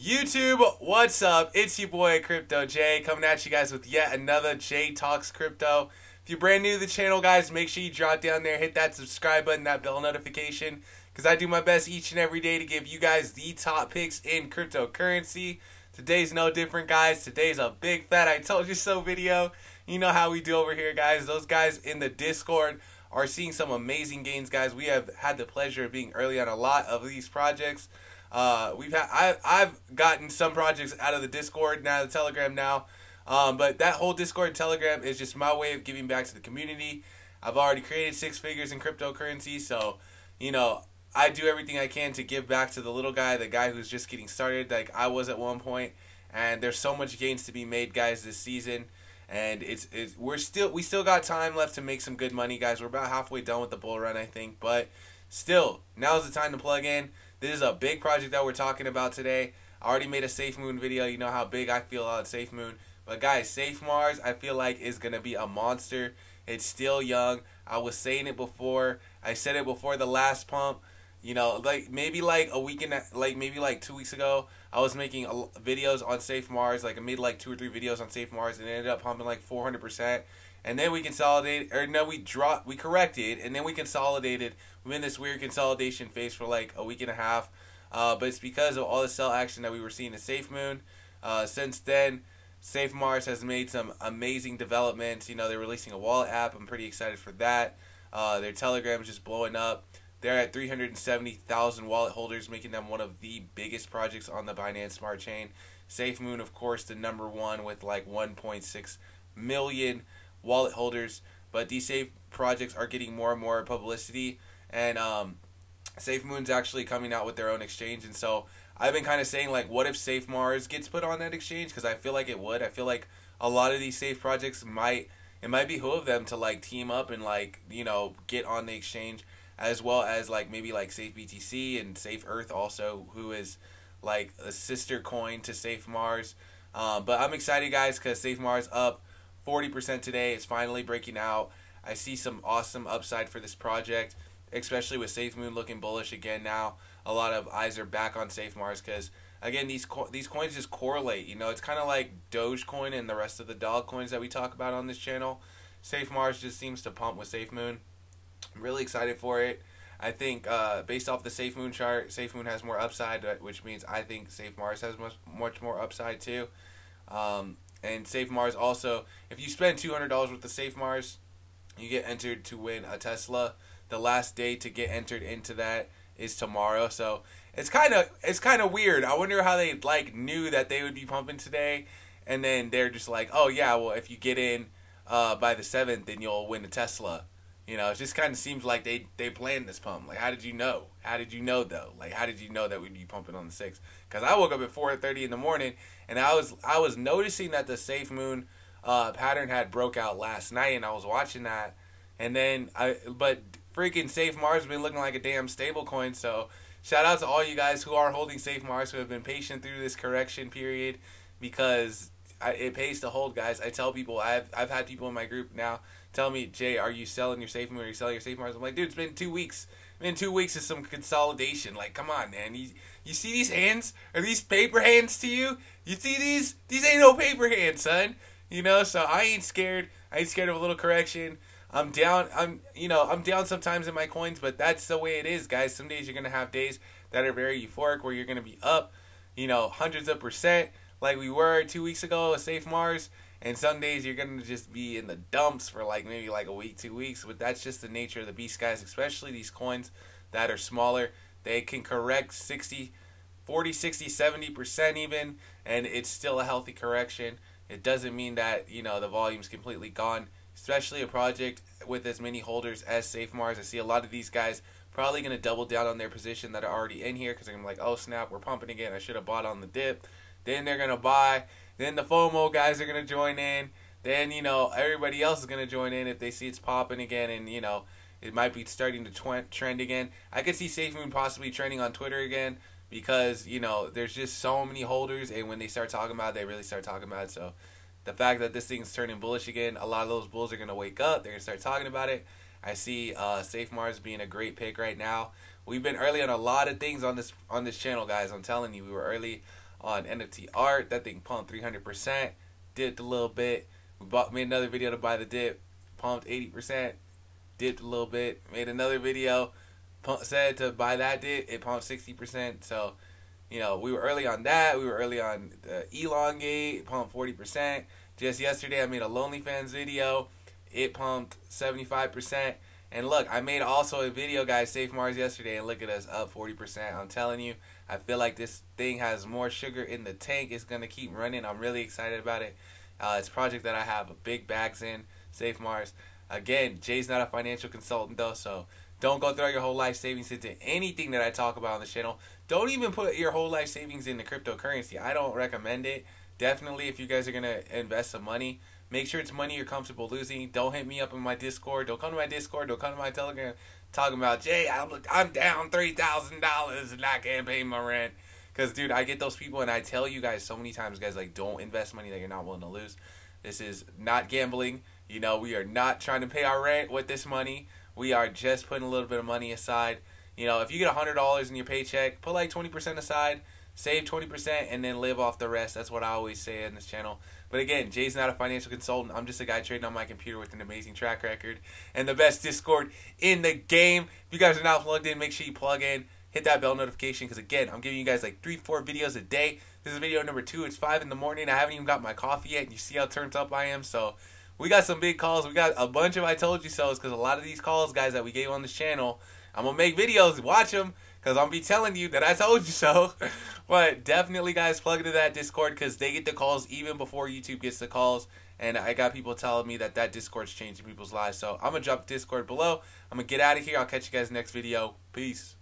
YouTube, what's up? It's your boy Crypto Jay coming at you guys with yet another Jay Talks Crypto. If you're brand new to the channel, guys, make sure you drop down there, hit that subscribe button, that bell notification, because I do my best each and every day to give you guys the top picks in cryptocurrency. Today's no different, guys. Today's a big fat I told you so video. You know how we do over here, guys. Those guys in the Discord are seeing some amazing gains, guys. We have had the pleasure of being early on a lot of these projects. Uh, we've had I, I've gotten some projects out of the Discord now, the Telegram now, um, but that whole Discord Telegram is just my way of giving back to the community. I've already created six figures in cryptocurrency, so you know I do everything I can to give back to the little guy, the guy who's just getting started, like I was at one point. And there's so much gains to be made, guys, this season. And it's, it's we're still we still got time left to make some good money guys. We're about halfway done with the bull run i think. But still now's the time to plug in this is a big project that we're talking about today. I already made a Safe Moon video. You know how big I feel on Safe Moon. But guys, Safe Mars, I feel like is going to be a monster. It's still young. I was saying it before. I said it before the last pump. You know, like maybe like a week and like maybe like two weeks ago, I was making videos on Safe Mars. Like I made like two or three videos on Safe Mars and ended up pumping like 400% and then we consolidated, or no, we dropped, we corrected, and then we consolidated. We're in this weird consolidation phase for like a week and a half, uh, but it's because of all the sell action that we were seeing in Safe Moon. Uh, since then, Safe Mars has made some amazing developments. You know, they're releasing a wallet app. I'm pretty excited for that. Uh, their Telegram is just blowing up. They're at 370,000 wallet holders, making them one of the biggest projects on the Binance Smart Chain. Safe Moon, of course, the number one with like 1.6 million wallet holders. But these safe projects are getting more and more publicity, and um, Safe Moon's actually coming out with their own exchange. And so I've been kind of saying like, what if Safe Mars gets put on that exchange? Because I feel like it would. I feel like a lot of these safe projects might it might behoove them to like team up and like you know get on the exchange as well as like maybe like Safe BTC and Safe Earth also, who is like a sister coin to Safe Mars. Um, but I'm excited, guys, because Safe Mars up 40% today. It's finally breaking out. I see some awesome upside for this project, especially with Safe Moon looking bullish again now. A lot of eyes are back on Safe Mars because again these co- these coins just correlate. You know, it's kind of like Dogecoin and the rest of the dog coins that we talk about on this channel. Safe Mars just seems to pump with Safe Moon. I'm really excited for it. I think uh, based off the Safe Moon chart, Safe Moon has more upside, which means I think Safe Mars has much much more upside too. Um, and Safe Mars also, if you spend two hundred dollars with the Safe Mars, you get entered to win a Tesla. The last day to get entered into that is tomorrow. So it's kind of it's kind of weird. I wonder how they like knew that they would be pumping today, and then they're just like, oh yeah, well if you get in uh, by the seventh, then you'll win a Tesla. You know, it just kind of seems like they they planned this pump. Like, how did you know? How did you know though? Like, how did you know that we'd be pumping on the six? Because I woke up at four thirty in the morning, and I was I was noticing that the Safe Moon uh, pattern had broke out last night, and I was watching that, and then I but freaking Safe Mars been looking like a damn stable coin. So shout out to all you guys who are holding Safe Mars who have been patient through this correction period, because I, it pays to hold, guys. I tell people I've I've had people in my group now tell me, Jay, are you selling your safe moon? Are you selling your safe Mars? I'm like, dude, it's been two weeks. In two weeks is some consolidation. Like, come on, man. You you see these hands? Are these paper hands to you? You see these? These ain't no paper hands, son. You know, so I ain't scared. I ain't scared of a little correction. I'm down. I'm you know I'm down sometimes in my coins, but that's the way it is, guys. Some days you're gonna have days that are very euphoric, where you're gonna be up, you know, hundreds of percent, like we were two weeks ago Safe Mars. And some days you're gonna just be in the dumps for like maybe like a week, two weeks. But that's just the nature of the beast, guys. Especially these coins that are smaller, they can correct 60, 40, 60, 70 percent even, and it's still a healthy correction. It doesn't mean that you know the volume's completely gone. Especially a project with as many holders as Safe Mars. I see a lot of these guys probably going to double down on their position that are already in here because be like, oh snap, we're pumping again. I should have bought on the dip. Then they're to buy then the FOMO guys are gonna join in. Then you know everybody else is gonna join in if they see it's popping again, and you know it might be starting to tw- trend again. I could see Safe Moon possibly trending on Twitter again because you know there's just so many holders, and when they start talking about it, they really start talking about it. So the fact that this thing's turning bullish again, a lot of those bulls are gonna wake up. They're gonna start talking about it. I see uh, Safe Mars being a great pick right now. We've been early on a lot of things on this on this channel, guys. I'm telling you, we were early on NFT art. That thing pumped 300%, dipped a little bit. We bought made another video to buy the dip, pumped 80%, dipped a little bit. Made another video, pump, said to buy that dip, it pumped 60%. So, you know, we were early on that. We were early on the elongate, pumped 40%. Just yesterday, I made a Lonely Fans video. It pumped 75%. And look, I made also a video, guys, Safe Mars yesterday, and look at us up 40%. I'm telling you, I feel like this thing has more sugar in the tank. It's going to keep running. I'm really excited about it. Uh, it's a project that I have big bags in, Safe Mars. Again, Jay's not a financial consultant, though, so don't go throw your whole life savings into anything that I talk about on the channel. Don't even put your whole life savings into cryptocurrency. I don't recommend it. Definitely, if you guys are going to invest some money, Make sure it's money you're comfortable losing. Don't hit me up in my Discord. Don't come to my Discord. Don't come to my Telegram talking about Jay. I'm I'm down three thousand dollars and I can't pay my rent. Cause dude, I get those people and I tell you guys so many times, guys, like don't invest money that you're not willing to lose. This is not gambling. You know, we are not trying to pay our rent with this money. We are just putting a little bit of money aside. You know, if you get hundred dollars in your paycheck, put like twenty percent aside save 20% and then live off the rest. That's what I always say in this channel. But again, Jay's not a financial consultant. I'm just a guy trading on my computer with an amazing track record and the best Discord in the game. If you guys are not plugged in, make sure you plug in. Hit that bell notification because again, I'm giving you guys like three, four videos a day. This is video number two. It's five in the morning. I haven't even got my coffee yet, and you see how turned up I am. So we got some big calls. We got a bunch of I told you so's because a lot of these calls, guys, that we gave on this channel, I'm gonna make videos. Watch them because I'll be telling you that I told you so. but definitely, guys, plug into that Discord because they get the calls even before YouTube gets the calls. And I got people telling me that that Discord's changing people's lives. So I'm going to drop Discord below. I'm going to get out of here. I'll catch you guys next video. Peace.